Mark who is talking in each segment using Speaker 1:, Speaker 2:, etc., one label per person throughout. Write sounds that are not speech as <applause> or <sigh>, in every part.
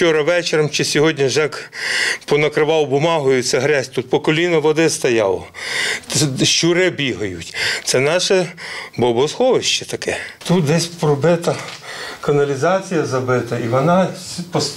Speaker 1: вчора вечором чи сьогодні Жек понакривав бумагою, це грязь, тут по коліно води стояло. Щури бігають. Це наше бобосховище таке. Тут десь пробита каналізація забита, і вона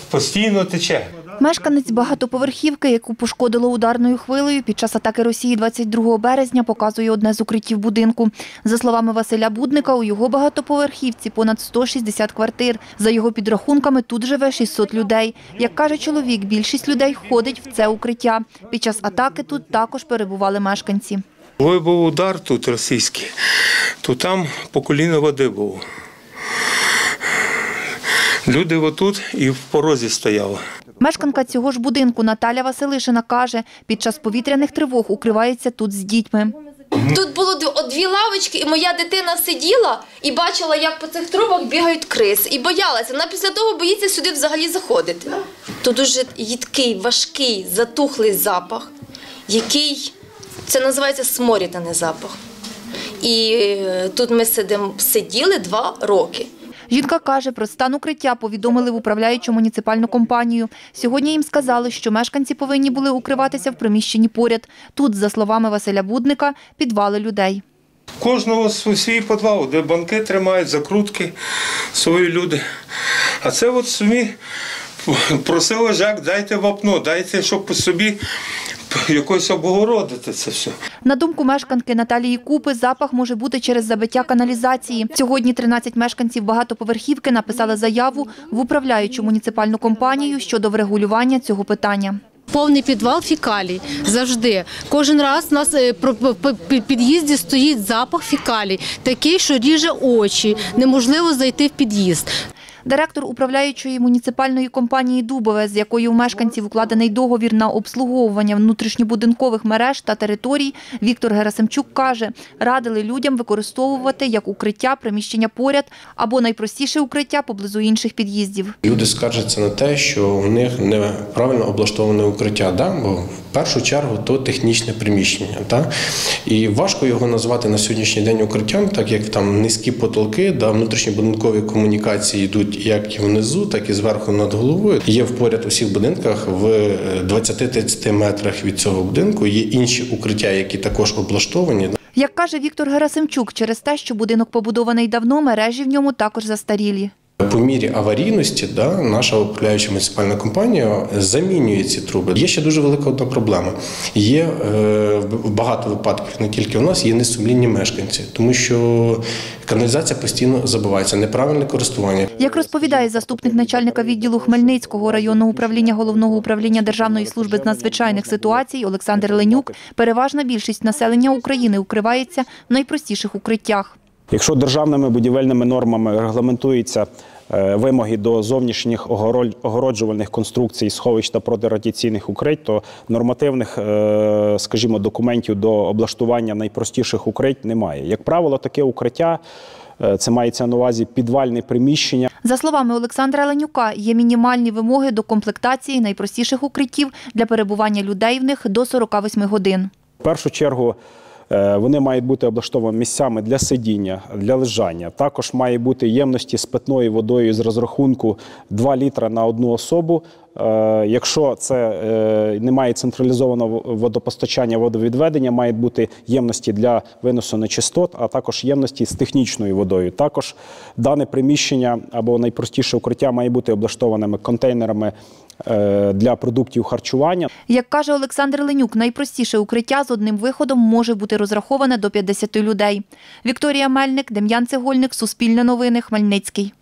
Speaker 1: постійно тече.
Speaker 2: Мешканець багатоповерхівки, яку пошкодило ударною хвилею під час атаки Росії 22 березня, показує одне з укриттів будинку. За словами Василя Будника, у його багатоповерхівці понад 160 квартир. За його підрахунками, тут живе 600 людей. Як каже чоловік, більшість людей ходить в це укриття. Під час атаки тут також перебували мешканці.
Speaker 1: Коли був удар тут російський, то там по коліно води було. Люди отут і в порозі стояли.
Speaker 2: Мешканка цього ж будинку Наталя Василишина каже, під час повітряних тривог укривається тут з дітьми.
Speaker 3: Тут було д- дві лавочки, і моя дитина сиділа і бачила, як по цих трубах бігають криси. І боялася. Вона після того боїться сюди взагалі заходити. Тут дуже їдкий, важкий, затухлий запах, який це називається сморідний запах. І е, тут ми сидимо, сиділи два роки.
Speaker 2: Жінка каже, про стан укриття повідомили в управляючу муніципальну компанію. Сьогодні їм сказали, що мешканці повинні були укриватися в приміщенні поряд. Тут, за словами Василя Будника, підвали людей.
Speaker 1: Кожного свій підвал, де банки тримають, закрутки, свої люди. А це от самі просили Жак, дайте вапно, дайте, щоб собі <laughs> якось обгородити це все.
Speaker 2: На думку мешканки Наталії Купи, запах може бути через забиття каналізації. Сьогодні 13 мешканців багатоповерхівки написали заяву в управляючу муніципальну компанію щодо врегулювання цього питання.
Speaker 4: Повний підвал фікалій завжди. Кожен раз у нас е, під під'їзді стоїть запах фікалій, такий, що ріже очі. Неможливо зайти в під'їзд.
Speaker 2: Директор управляючої муніципальної компанії Дубове, з якою у мешканців укладений договір на обслуговування внутрішньобудинкових мереж та територій, Віктор Герасимчук каже, радили людям використовувати як укриття приміщення поряд або найпростіше укриття поблизу інших під'їздів.
Speaker 5: Люди скаржаться на те, що у них неправильно облаштоване укриття, да? бо в першу чергу то технічне приміщення. Да? І важко його назвати на сьогоднішній день укриттям, так як там низькі потолки, да? внутрішньобудинкові комунікації йдуть як і внизу, так і зверху над головою. Є в поряд усіх будинках в е, 20-30 метрах від цього будинку. Є інші укриття, які також облаштовані.
Speaker 2: Як каже Віктор Герасимчук, через те, що будинок побудований давно, мережі в ньому також застарілі.
Speaker 5: По мірі аварійності, да, наша управляюча муніципальна компанія замінює ці труби. Є ще дуже велика одна проблема. Є е, багато випадків, не тільки у нас, є несумлінні мешканці, тому що каналізація постійно забувається, неправильне користування.
Speaker 2: Як розповідає заступник начальника відділу Хмельницького районного управління Головного управління Державної служби з надзвичайних ситуацій Олександр Ленюк, переважна більшість населення України укривається в найпростіших укриттях.
Speaker 6: Якщо державними будівельними нормами регламентуються е, вимоги до зовнішніх огороджувальних конструкцій, сховищ та протирадіаційних укриттів, то нормативних, е, скажімо, документів до облаштування найпростіших укриттів немає. Як правило, таке укриття е, це мається на увазі підвальне приміщення.
Speaker 2: За словами Олександра Ленюка, є мінімальні вимоги до комплектації найпростіших укриттів для перебування людей в них до 48 годин.
Speaker 6: В першу чергу вони мають бути облаштовані місцями для сидіння, для лежання. Також має бути ємності з питною водою з розрахунку 2 літра на одну особу. Е, Якщо це е, немає централізованого водопостачання, водовідведення, мають бути ємності для виносу нечистот, а також ємності з технічною водою. Також дане приміщення або найпростіше укриття має бути облаштованими контейнерами е, для продуктів харчування.
Speaker 2: Як каже Олександр Ленюк, найпростіше укриття з одним виходом може бути розраховане до 50 людей. Вікторія Мельник, Дем'ян Цегольник, Суспільне новини, Хмельницький.